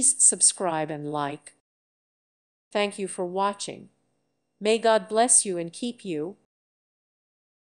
Please subscribe and like. Thank you for watching. May God bless you and keep you.